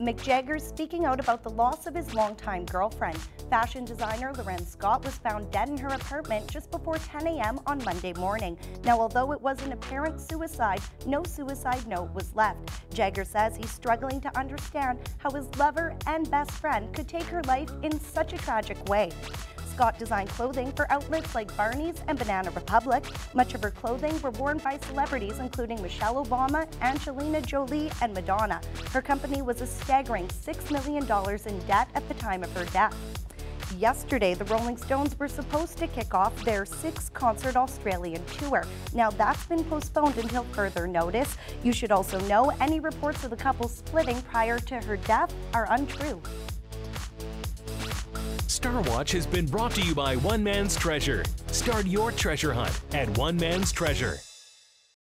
Mick Jagger speaking out about the loss of his longtime girlfriend. Fashion designer L'Wren Scott was found dead in her apartment just before 10 a.m. on Monday morning. Now, although it was an apparent suicide, no suicide note was left. Jagger says he's struggling to understand how his lover and best friend could take her life in such a tragic way. Scott designed clothing for outlets like Barney's and Banana Republic. Much of her clothing were worn by celebrities including Michelle Obama, Angelina Jolie, and Madonna. Her company was a staggering $6 million in debt at the time of her death. Yesterday, the Rolling Stones were supposed to kick off their six concert Australian tour. Now, that's been postponed until further notice. You should also know any reports of the couple splitting prior to her death are untrue. Star Watch has been brought to you by One Man's Treasure. Start your treasure hunt at One Man's Treasure.